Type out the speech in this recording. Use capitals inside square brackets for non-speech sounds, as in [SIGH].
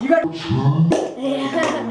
You got. [LAUGHS]